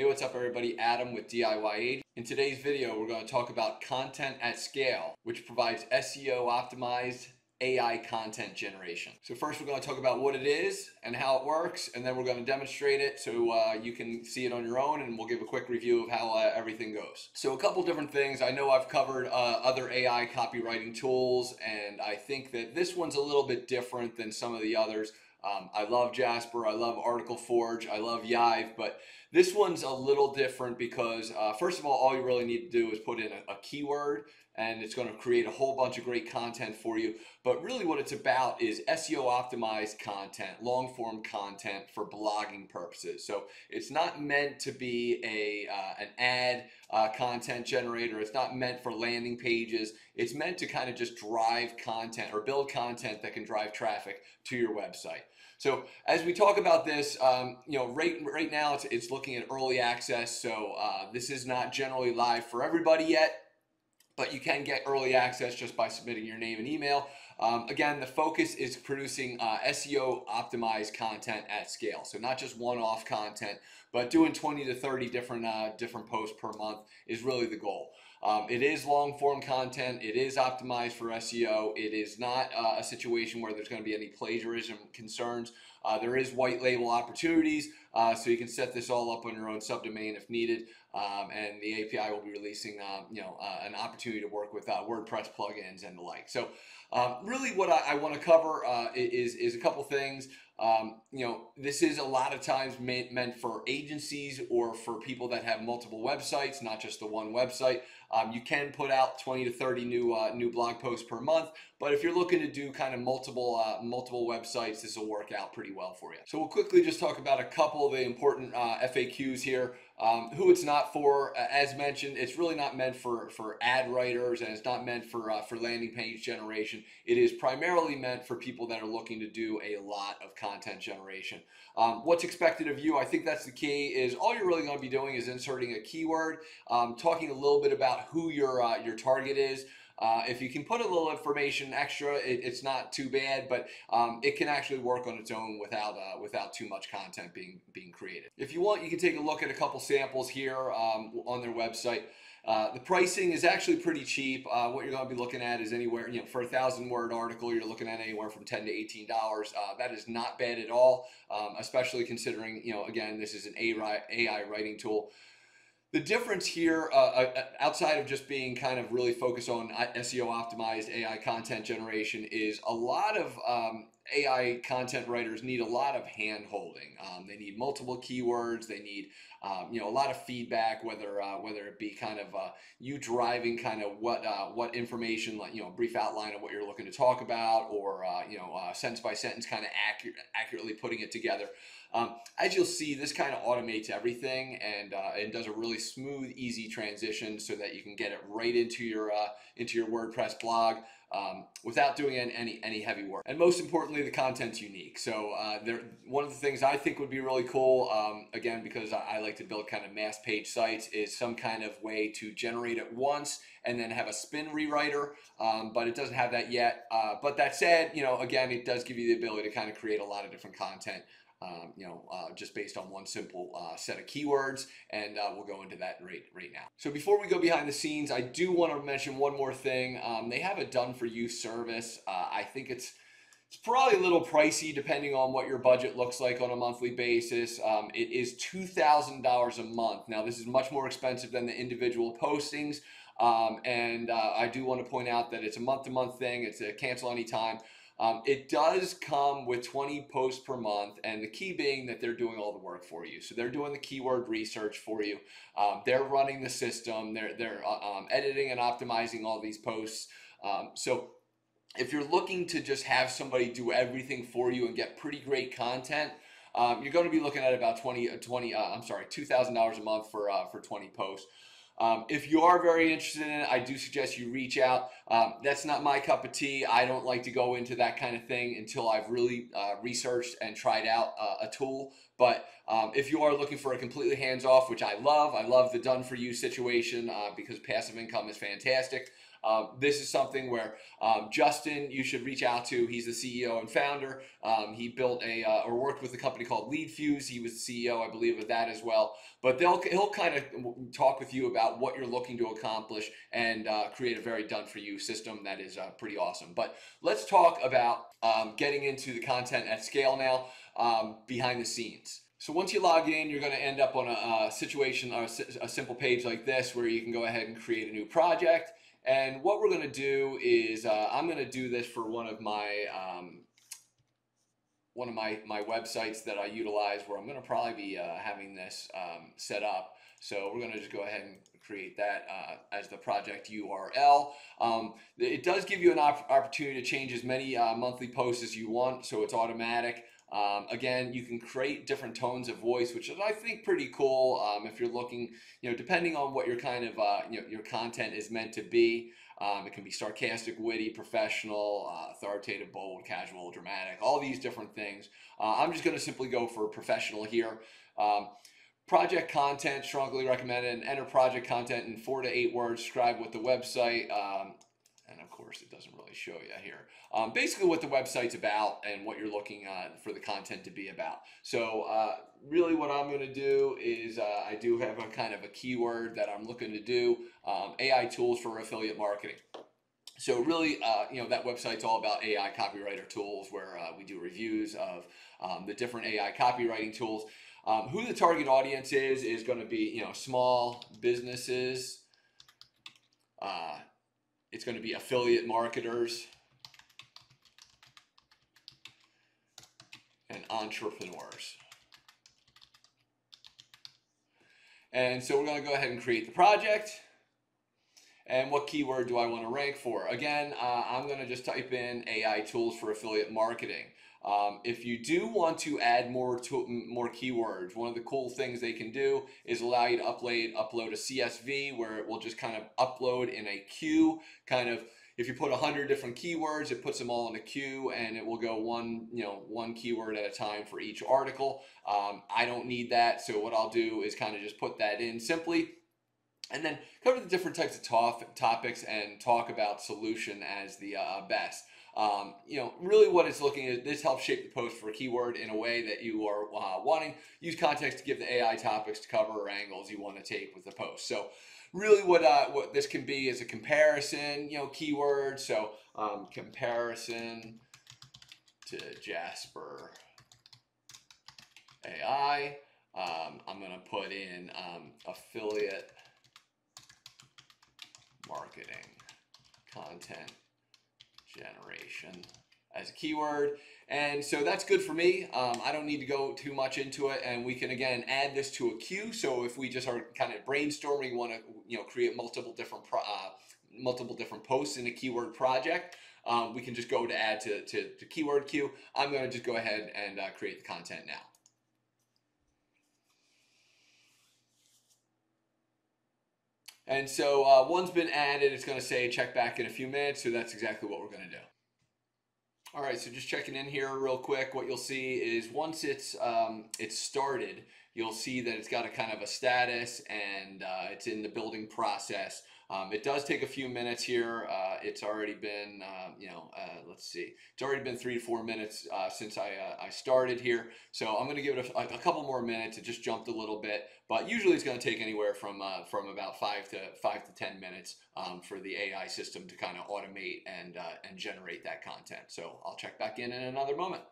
Hey, what's up everybody? Adam with DIY. In today's video, we're going to talk about content at scale, which provides SEO optimized AI content generation. So first we're going to talk about what it is and how it works, and then we're going to demonstrate it so uh, you can see it on your own, and we'll give a quick review of how uh, everything goes. So a couple different things. I know I've covered uh, other AI copywriting tools, and I think that this one's a little bit different than some of the others. Um, I love Jasper, I love Article Forge, I love Yive, but this one's a little different because uh, first of all, all you really need to do is put in a, a keyword and it's going to create a whole bunch of great content for you. But really what it's about is SEO optimized content, long form content for blogging purposes. So it's not meant to be a uh, an ad uh, content generator. It's not meant for landing pages. It's meant to kind of just drive content or build content that can drive traffic to your website. So as we talk about this, um, you know, right right now it's, it's looking at early access. So uh, this is not generally live for everybody yet but you can get early access just by submitting your name and email. Um, again, the focus is producing uh, SEO optimized content at scale. So not just one-off content, but doing 20 to 30 different uh, different posts per month is really the goal. Um, it is long form content. It is optimized for SEO. It is not uh, a situation where there's going to be any plagiarism concerns. Uh, there is white label opportunities, uh, so you can set this all up on your own subdomain if needed. Um, and the API will be releasing, um, you know, uh, an opportunity to work with uh, WordPress plugins and the like. So, um, really, what I, I want to cover uh, is is a couple things. Um, you know, this is a lot of times meant, for agencies or for people that have multiple websites, not just the one website. Um, you can put out 20 to 30 new uh, new blog posts per month, but if you're looking to do kind of multiple uh, multiple websites, this will work out pretty well for you. So we'll quickly just talk about a couple of the important uh, FAQs here. Um, who it's not for, as mentioned, it's really not meant for, for ad writers and it's not meant for, uh, for landing page generation. It is primarily meant for people that are looking to do a lot of content generation. Um, what's expected of you, I think that's the key, is all you're really going to be doing is inserting a keyword, um, talking a little bit about who your, uh, your target is. Uh, if you can put a little information extra, it, it's not too bad, but um, it can actually work on its own without uh, without too much content being being created. If you want, you can take a look at a couple samples here um, on their website. Uh, the pricing is actually pretty cheap. Uh, what you're going to be looking at is anywhere, you know, for a thousand word article, you're looking at anywhere from 10 to 18 dollars. Uh, that is not bad at all, um, especially considering, you know, again, this is an AI, AI writing tool. The difference here, uh, uh, outside of just being kind of really focused on SEO optimized AI content generation, is a lot of um, AI content writers need a lot of hand holding. Um, they need multiple keywords. They need um, you know a lot of feedback, whether uh, whether it be kind of uh, you driving kind of what uh, what information, like you know, brief outline of what you're looking to talk about, or uh, you know, uh, sentence by sentence, kind of accurate, accurately putting it together. Um, as you'll see, this kind of automates everything and uh, and does a really smooth, easy transition so that you can get it right into your uh, into your WordPress blog um, without doing any any heavy work. And most importantly, the content's unique. So uh, there, one of the things I think would be really cool, um, again, because I, I like to build kind of mass page sites, is some kind of way to generate it once and then have a spin rewriter. Um, but it doesn't have that yet. Uh, but that said, you know, again, it does give you the ability to kind of create a lot of different content um, you know, uh, just based on one simple uh, set of keywords, and uh, we'll go into that right right now. So before we go behind the scenes, I do want to mention one more thing. Um, they have a done for you service. Uh, I think it's it's probably a little pricey depending on what your budget looks like on a monthly basis. Um, it is $2,000 a month. Now, this is much more expensive than the individual postings. Um, and uh, I do want to point out that it's a month to month thing, it's a cancel anytime. Um, it does come with 20 posts per month, and the key being that they're doing all the work for you. So they're doing the keyword research for you. Um, they're running the system. They're they're uh, um, editing and optimizing all these posts. Um, so if you're looking to just have somebody do everything for you and get pretty great content, um, you're going to be looking at about 20, uh, 20 uh, I'm sorry, $2,000 a month for, uh, for 20 posts. Um, if you are very interested in it, I do suggest you reach out. Um, that's not my cup of tea. I don't like to go into that kind of thing until I've really uh, researched and tried out uh, a tool. But um, if you are looking for a completely hands off, which I love, I love the done for you situation uh, because passive income is fantastic. Uh, this is something where um, Justin, you should reach out to. He's the CEO and founder. Um, he built a uh, or worked with a company called LeadFuze. He was the CEO, I believe, of that as well. But they'll he'll kind of talk with you about what you're looking to accomplish and uh, create a very done for you system that is uh, pretty awesome. But let's talk about um, getting into the content at scale now um, behind the scenes. So once you log in, you're going to end up on a, a situation or a, a, simple page like this where you can go ahead and create a new project. And what we're going to do is uh, I'm going to do this for one of my um, one of my, my websites that I utilize where I'm going to probably be uh, having this um, set up. So we're going to just go ahead and create that uh, as the project URL. Um, it does give you an op opportunity to change as many uh, monthly posts as you want, so it's automatic. Um, again, you can create different tones of voice, which is I think pretty cool. Um, if you're looking, you know, depending on what your kind of uh, you know, your content is meant to be. Um, it can be sarcastic, witty, professional, uh, authoritative, bold, casual, dramatic, all these different things. Uh, I'm just going to simply go for professional here. Project content, strongly recommended, and enter project content in four to eight words. Describe what the website um, and of course it doesn't really show you here. Um, basically what the website's about and what you're looking for the content to be about. So uh, really what I'm going to do is uh, I do have a kind of a keyword that I'm looking to do, um, AI tools for affiliate marketing. So really, uh, you know, that website's all about AI copywriter tools where uh, we do reviews of um, the different AI copywriting tools. Um, who the target audience is, is going to be, you know, small businesses, uh, it's going to be affiliate marketers and entrepreneurs. And so we're going to go ahead and create the project. And what keyword do I want to rank for? Again, uh, I'm going to just type in AI tools for affiliate marketing. Um, if you do want to add more to, more keywords, one of the cool things they can do is allow you to upload upload a CSV where it will just kind of upload in a queue. Kind of, if you put hundred different keywords, it puts them all in a queue, and it will go one you know one keyword at a time for each article. Um, I don't need that, so what I'll do is kind of just put that in simply and then cover the different types of top, topics and talk about solution as the uh, best. Um, you know, really what it's looking at, this helps shape the post for a keyword in a way that you are uh, wanting. Use context to give the AI topics to cover or angles you want to take with the post. So really what, uh, what this can be is a comparison, you know, keyword. So um, comparison to Jasper AI. Um, I'm going to put in um, affiliate marketing content generation as a keyword. And so that's good for me. Um, I don't need to go too much into it. And we can, again, add this to a queue. So if we just are kind of brainstorming, want to, you know, create multiple different, uh, multiple different posts in a keyword project, um, we can just go to add to, to, to keyword queue. I'm going to just go ahead and uh, create the content now. And so uh, one's been added. It's going to say check back in a few minutes. So that's exactly what we're going to do. All right, so just checking in here real quick. What you'll see is once it's um, it's started, you'll see that it's got a kind of a status and uh, it's in the building process. Um, it does take a few minutes here. Uh, it's already been, uh, you know, uh, let's see, it's already been three to four minutes uh, since I, uh, I started here. So I'm going to give it a, a, couple more minutes. It just jumped a little bit, but usually it's going to take anywhere from from about five to five to ten minutes um, for the AI system to kind of automate and and generate that content. So I'll check back in in another moment.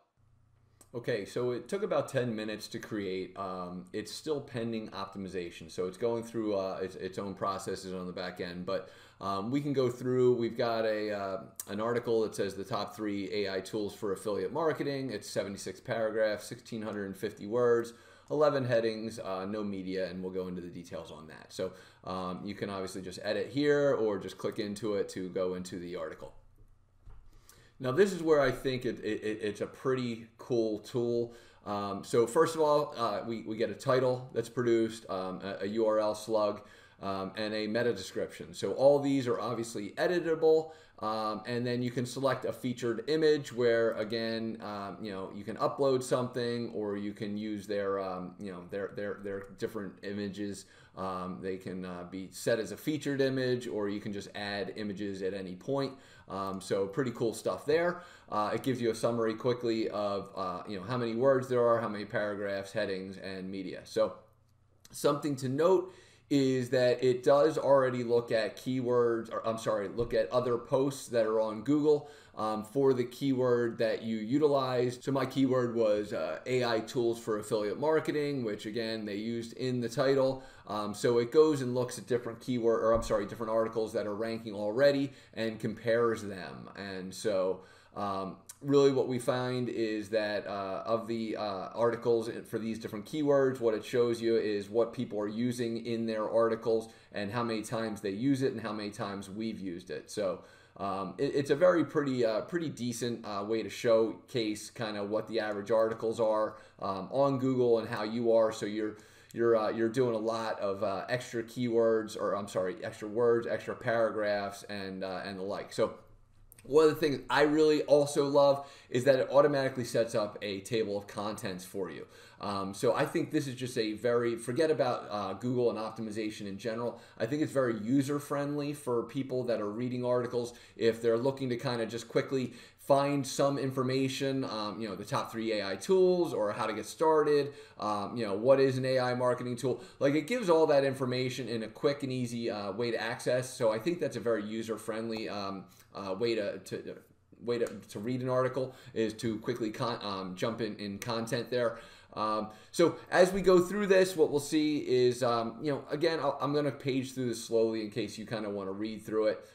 Okay, so it took about 10 minutes to create. Um, it's still pending optimization. So it's going through uh, its, its, own processes on the back end. But um, we can go through, we've got a, uh, an article that says the top three AI tools for affiliate marketing. It's 76 paragraphs, 1,650 words. 11 headings, uh, no media, and we'll go into the details on that. So um, you can obviously just edit here or just click into it to go into the article. Now, this is where I think it, it, it's a pretty cool tool. Um, so first of all, uh, we, we get a title that's produced, um, a, a, URL slug. um, and a meta description. So all these are obviously editable. Um, and then you can select a featured image where again um, you know you can upload something or you can use their um, you know their their their different images. Um, they can uh, be set as a featured image or you can just add images at any point. Um, so pretty cool stuff there. Uh, it gives you a summary quickly of uh, you know how many words there are how many paragraphs headings and media. So something to note is that it does already look at keywords, or I'm sorry, look at other posts that are on Google um, for the keyword that you utilized. So my keyword was uh, AI tools for affiliate marketing, which again they used in the title. Um, so it goes and looks at different keyword, or I'm sorry, different articles that are ranking already and compares them. And so um, really what we find is that uh, of the uh, articles for these different keywords, what it shows you is what people are using in their articles and how many times they use it and how many times we've used it. So um, it, it's a very pretty uh, pretty decent uh, way to showcase kind of what the average articles are um, on Google and how you are. So you're you're uh, you're doing a lot of uh, extra keywords or I'm sorry, extra words, extra paragraphs, and and the like. So one of the things I really also love is that it automatically sets up a table of contents for you. Um, so I think this is just a very, forget about uh, Google and optimization in general. I think it's very user friendly for people that are reading articles. If they're looking to kind of just quickly find some information, um, you know, the top three AI tools or how to get started, um, you know, what is an AI marketing tool. Like it gives all that information in a quick and easy uh, way to access. So I think that's a very user friendly um, uh, way to, to way to, to read an article is to quickly con- um, jump in, in content there. Um, so as we go through this, what we'll see is, um, you know, again, i am going to page through this slowly in case you kind of want to read through it.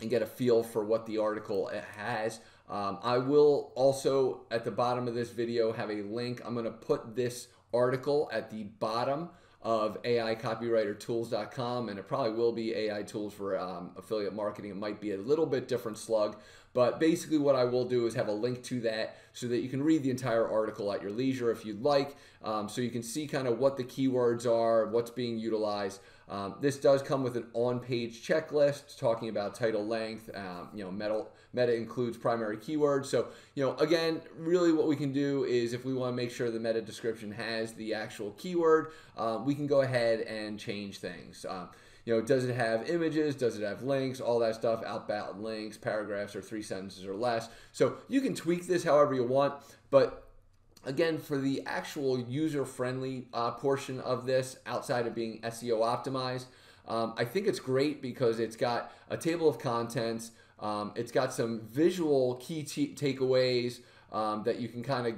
And get a feel for what the article has. Um, I will also, at the bottom of this video, have a link. I'm going to put this article at the bottom of AIcopywritertools.com, and it probably will be AI tools for um, affiliate marketing. It might be a little bit different slug, but basically, what I will do is have a link to that so that you can read the entire article at your leisure if you'd like, um, so you can see kind of what the keywords are, what's being utilized. Um, this does come with an on-page checklist talking about title length. Um, you know, meta, meta includes primary keywords. So, you know, again, really what we can do is if we want to make sure the meta description has the actual keyword, um, we can go ahead and change things. Um, you know, does it have images? Does it have links? All that stuff, outbound links, paragraphs, or three sentences or less. So you can tweak this however you want, but again, for the actual user friendly uh, portion of this, outside of being SEO optimized, um, I think it's great because it's got a table of contents, um, it's got some visual key takeaways um, that you can kind of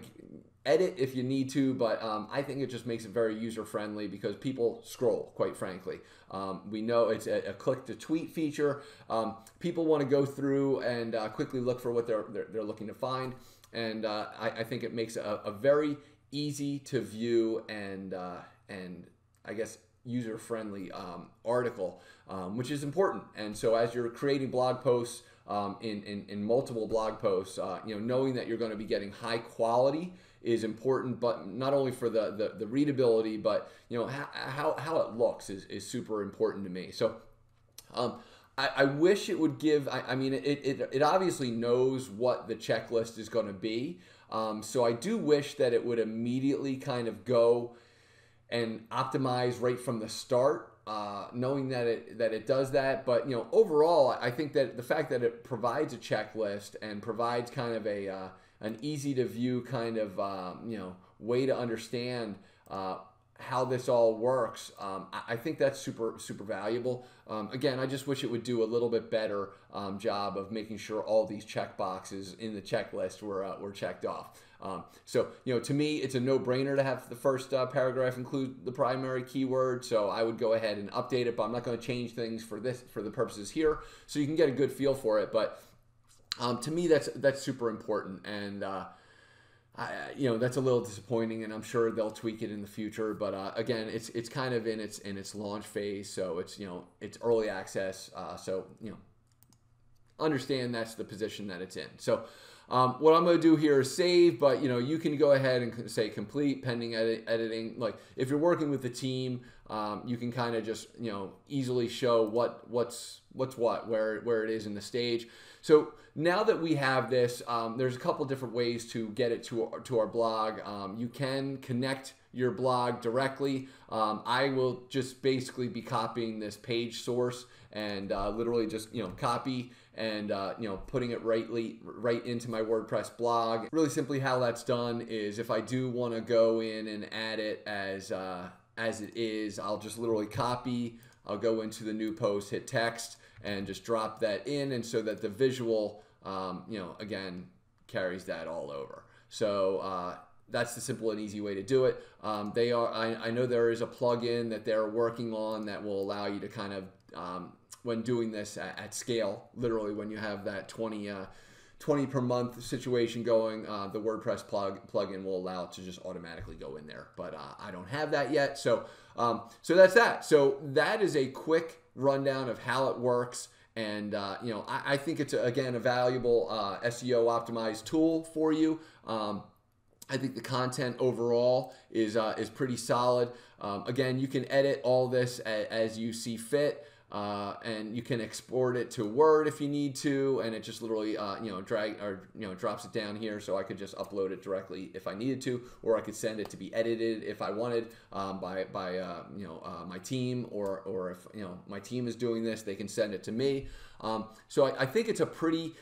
edit if you need to, but um, I think it just makes it very user friendly because people scroll, quite frankly. Um, we know it's a, a, click to tweet feature. Um, people want to go through and uh, quickly look for what they're, they're, they're looking to find and uh, I, I, think it makes a, a, very easy to view and uh, and I guess user friendly um, article, um, which is important. And so as you're creating blog posts um, in, in, in multiple blog posts, uh, you know, knowing that you're going to be getting high quality is important, but not only for the, the, the readability, but you know how, how, how it looks is, is super important to me. So um, I, I wish it would give. I, I mean, it, it, it obviously knows what the checklist is going to be. Um, so I do wish that it would immediately kind of go and optimize right from the start. Uh, knowing that it that it does that, but you know overall, I think that the fact that it provides a checklist and provides kind of a uh, an easy to view kind of um, you know way to understand uh, how this all works, um, I, think that's super super valuable. Um, again, I just wish it would do a little bit better um, job of making sure all these check boxes in the checklist were uh, were checked off. Um, so you know, to me, it's a no brainer to have the first uh, paragraph include the primary keyword. So I would go ahead and update it, but I'm not going to change things for this for the purposes here. So you can get a good feel for it. But um, to me, that's that's super important and. Uh, I, you know that's a little disappointing, and I'm sure they'll tweak it in the future. But uh, again, it's it's kind of in its in its launch phase, so it's you know it's early access. Uh, so you know, understand that's the position that it's in. So um, what I'm going to do here is save, but you know you can go ahead and say complete pending edit, editing. Like if you're working with the team, um, you can kind of just you know easily show what what's what's what where where it is in the stage. So now that we have this, um, there's a couple different ways to get it to our, to our blog. Um, you can connect your blog directly. Um, I will just basically be copying this page source and uh, literally just you know copy and uh, you know putting it rightly right into my WordPress blog. Really simply, how that's done is if I do want to go in and add it as uh, as it is, I'll just literally copy. I'll go into the new post, hit text, and just drop that in, and so that the visual, um, you know, again carries that all over. So uh, that's the simple and easy way to do it. Um, they are. I, I, know there is a plugin that they're working on that will allow you to kind of um, when doing this at, at, scale, literally when you have that 20, uh, 20 per month situation going, uh, the WordPress plug plugin will allow it to just automatically go in there. But uh, I don't have that yet, so um, so that's that. So that is a quick rundown of how it works. And uh, you know, I, I, think it's a, again a valuable uh, SEO optimized tool for you. Um, I think the content overall is uh, is pretty solid. Um, again, you can edit all this as, as you see fit. Uh, and you can export it to Word if you need to, and it just literally, uh, you know, drag or you know drops it down here, so I could just upload it directly if I needed to, or I could send it to be edited if I wanted um, by by uh, you know uh, my team, or or if you know my team is doing this, they can send it to me. Um, so I, I think it's a pretty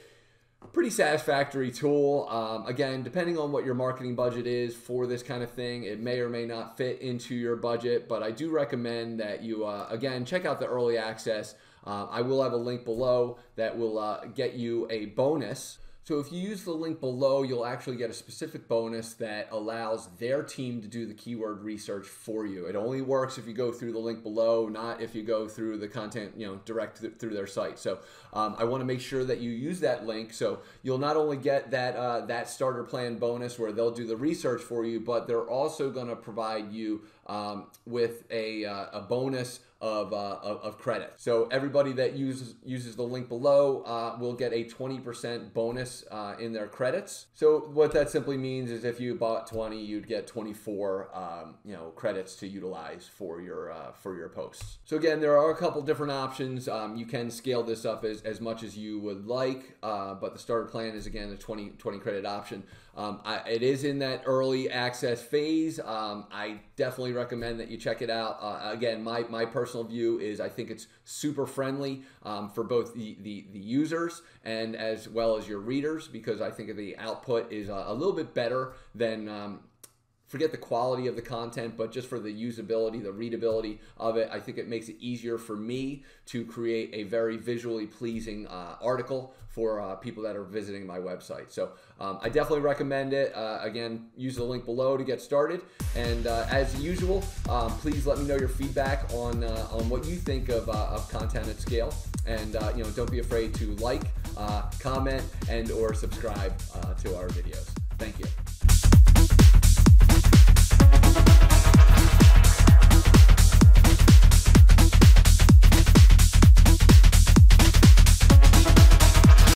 pretty satisfactory tool. Um, again, depending on what your marketing budget is for this kind of thing, it may or may not fit into your budget, but I do recommend that you, uh, again, check out the early access. Uh, I will have a link below that will uh, get you a bonus so if you use the link below, you'll actually get a specific bonus that allows their team to do the keyword research for you. It only works if you go through the link below, not if you go through the content, you know, direct th through their site. So um, I want to make sure that you use that link. So you'll not only get that uh, that starter plan bonus where they'll do the research for you, but they're also going to provide you um, with a, uh, a bonus of, uh, of, credit. So everybody that uses uses the link below uh, will get a 20% bonus uh, in their credits. So what that simply means is if you bought 20, you'd get 24 um, you know credits to utilize for your uh, for your posts. So again, there are a couple different options. Um, you can scale this up as, as much as you would like, uh, but the starter plan is again a 20 20 credit option. Um, I, it is in that early access phase. Um, I definitely recommend that you check it out. Uh, again, my, my personal view is I think it's super friendly um, for both the, the, the, users and as well as your readers because I think the output is a, a little bit better than um, forget the quality of the content, but just for the usability, the readability of it, I think it makes it easier for me to create a very visually pleasing uh, article for uh, people that are visiting my website. So um, I definitely recommend it. Uh, again, use the link below to get started. And uh, as usual, um, please let me know your feedback on uh, on what you think of, uh, of content at scale. And you know, don't be afraid to like, comment, and or subscribe to our videos. Thank you.